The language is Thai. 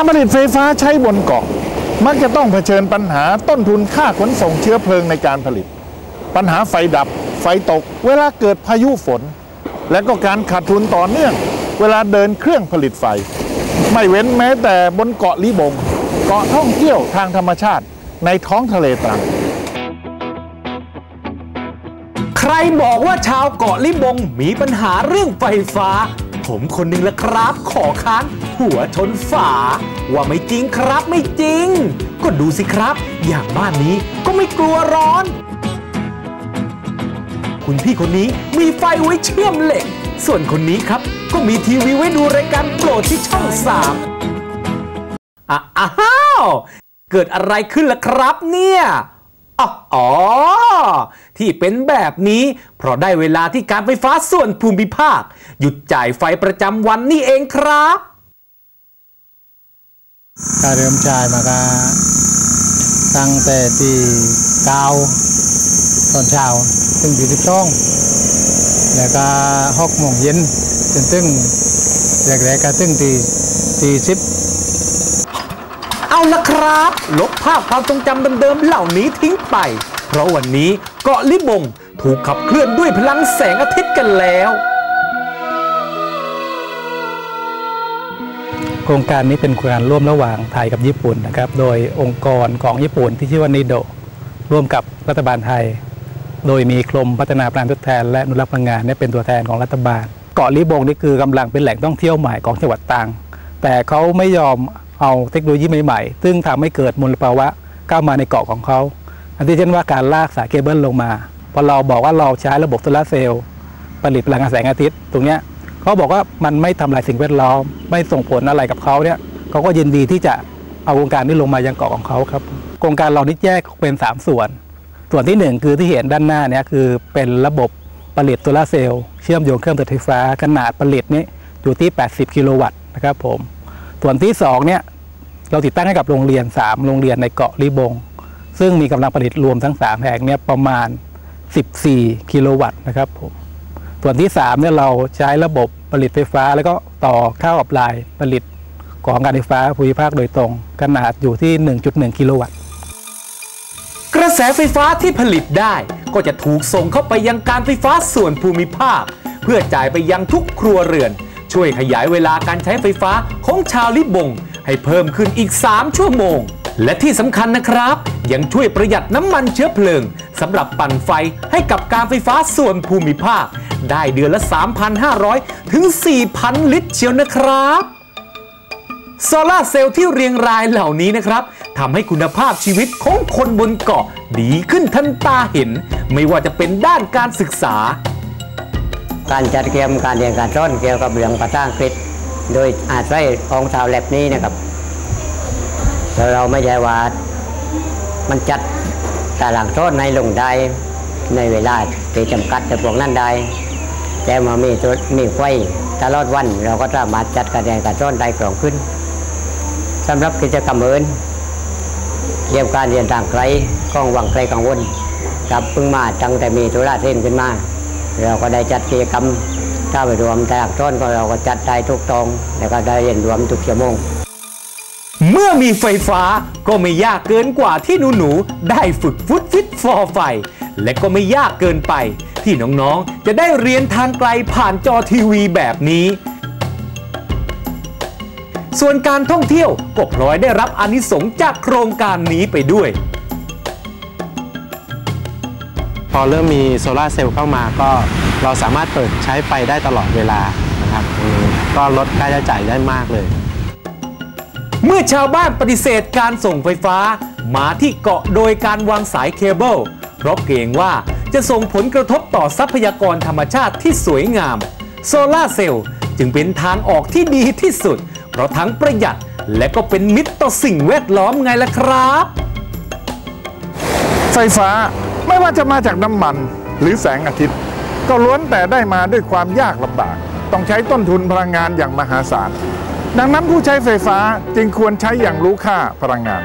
การผลิตไฟฟ้าใช้บนเกาะ มักจะต้องเผชิญปัญหาต้นทุนค่าขนส่งเชื้อเพลิงในการผลิต ปัญหาไฟดับ ไฟตก เวลาเกิดพายุฝน และก็การขาดทุนต่อเนื่อง เวลาเดินเครื่องผลิตไฟ ไม่เว้นแม้แต่บนเกาะลิบง เกาะท่องเที่ยวทางธรรมชาติในท้องทะเลตรังใครบอกว่าชาวเกาะลิบงมีปัญหาเรื่องไฟฟ้า ผมคนหนึ่งละครับ ขอค้านหัวชนฝา ว่าไม่จริงครับไม่จริง ก็ดูสิครับ อย่างบ้านนี้ก็ไม่กลัวร้อน คุณพี่คนนี้มีไฟไว้เชื่อมเหล็ก ส่วนคนนี้ครับ ก็มีทีวีไว้ดูรายการโปรดที่ช่องสามอ้าว เกิดอะไรขึ้นล่ะครับเนี่ย อ๋อ ที่เป็นแบบนี้ เพราะได้เวลาที่การไฟฟ้าส่วนภูมิภาค หยุดจ่ายไฟประจำวันนี่เองครับก็เริ่มจ่ายมาก็ตั้งแต่ที่เก้าตอนเช้าถึงที่สิบสองแล้วก็หกโมงเย็นจนถึงแรกๆก็ถึงที่ที่สิบ เอาละครับ ลบภาพความทรงจำเดิมๆเหล่านี้ทิ้งไป เพราะวันนี้เกาะลิบงถูกขับเคลื่อนด้วยพลังแสงอาทิตย์กันแล้ว โครงการนี้เป็นโครงการร่วมระหว่างไทยกับญี่ปุ่นนะครับ โดยองค์กรของญี่ปุ่นที่ชื่อว่านิโด ร่วมกับรัฐบาลไทย โดยมีกรมพัฒนาพลังทดแทน และอนุรักษ์พลังงานเนี่ยเป็นตัวแทนของรัฐบาล เกาะลิบงนี่คือกำลังเป็นแหล่งท่องเที่ยวใหม่ของจังหวัดตรังแต่เขาไม่ยอม เอาเทคโนโลยีใหม่ๆ ซึ่งทำให้เกิดมลภาวะเข้ามาในเกาะของเขา อันที่เช่นว่าการลากสายเคเบิลลงมา พอเราบอกว่าเราใช้ระบบโซลาร์เซลล์ผลิตพลังงานแสงอาทิตย์ ตรงเนี้ยเขาบอกว่ามันไม่ทำลายสิ่งแวดล้อม ไม่ส่งผลอะไรกับเขาเนี่ยเขาก็ยินดีที่จะเอาโครงการนี้ลงมายังเกาะของเขาครับโครงการเรานี่แยกเป็น 3 ส่วน ส่วนที่ 1 คือที่เห็นด้านหน้าเนี่ยคือเป็นระบบผลิตโซลาร์เซลล์เชื่อมโยงเครื่องตัดไฟฟ้าขนาดผลิตนี่อยู่ที่ 80 กิโลวัตต์นะครับผมส่วนที่2เนี่ย เราติดตั้งให้กับโรงเรียน 3 โรงเรียนในเกาะลิบง ซึ่งมีกำลังผลิตรวมทั้ง 3 แห่งเนี่ยประมาณ 14 กิโลวัตต์นะครับผมส่วนที่ 3เนี่ยเราใช้ระบบผลิตไฟฟ้า แล้วก็ต่อเข้ากับลายผลิตของการไฟฟ้าภูมิภาคโดยตรง ขนาดอยู่ที่ 1.1 กิโลวัตต์ กระแสไฟฟ้าที่ผลิตได้ก็จะถูกส่งเข้าไปยังการไฟฟ้าส่วนภูมิภาค เพื่อจ่ายไปยังทุกครัวเรือน ช่วยขยายเวลาการใช้ไฟฟ้าของชาวลิบง ให้เพิ่มขึ้นอีก 3 ชั่วโมง และที่สำคัญนะครับ ยังช่วยประหยัดน้ำมันเชื้อเพลิงสำหรับปั่นไฟให้กับการไฟฟ้าส่วนภูมิภาค ได้เดือนละ 3,500 ถึง 4,000 ลิตรเชียวนะครับโซลาเซลล์ที่เรียงรายเหล่านี้นะครับทำให้คุณภาพชีวิตของคนบนเกาะดีขึ้นทันตาเห็น ไม่ว่าจะเป็นด้านการศึกษา การจัดเตรียมการเรียนการสอนเกี่ยวกับเรื่องภาษาอังกฤษ โดยอาศัยองชาวแลบนี้นะครับแล้วเราไม่ใช่ว่ามันจัดตารางสอนในลงได้ในเวลาที่จำกัดแต่พวกนั้นได้ แต่มามีตัวมีไฟตลอดวันเราก็สามารถจัดการเรียนการสอนได้กล่องขึ้นสำหรับกิจกรรมอื่นเรียมการเรียนต่างไกลกล้องวังไกลกังวลกับพิ่งมาตั้งแต่มีโทรทัศน์เส้นขึ้นมา เราก็ได้จัดกิจกรรม ถ้าไปรวมแต่อักษรก็เราก็จัดได้ทุกตรง แล้วก็ได้เรียนรวมทุกชั่วโมง เมื่อมีไฟฟ้าก็ไม่ยากเกินกว่าที่หนูๆได้ฝึกฟุตฟิตฟอร์ไฟ และก็ไม่ยากเกินไป ที่น้องๆจะได้เรียนทางไกลผ่านจอทีวีแบบนี้ส่วนการท่องเที่ยวก็พลอยได้รับอานิสงส์จากโครงการนี้ไปด้วย พอเริ่มมีโซลาร์เซลล์เข้ามาก็เราสามารถเปิดใช้ไฟได้ตลอดเวลานะครับตรงนี้ก็ลดค่าใช้จ่ายได้มากเลย เมื่อชาวบ้านปฏิเสธการส่งไฟฟ้า มาที่เกาะโดยการวางสายเคเบิลเพราะเกรงว่าจะส่งผลกระทบต่อทรัพยากรธรรมชาติที่สวยงาม โซลาร์เซลล์จึงเป็นทางออกที่ดีที่สุด เพราะทั้งประหยัดและก็เป็นมิตรต่อสิ่งแวดล้อมไงล่ะครับ ไฟฟ้า ไม่ว่าจะมาจากน้ำมันหรือแสงอาทิตย์ ก็ล้วนแต่ได้มาด้วยความยากลำบาก ต้องใช้ต้นทุนพลังงานอย่างมหาศาล ดังนั้นผู้ใช้ไฟฟ้าจึงควรใช้อย่างรู้ค่าพลังงาน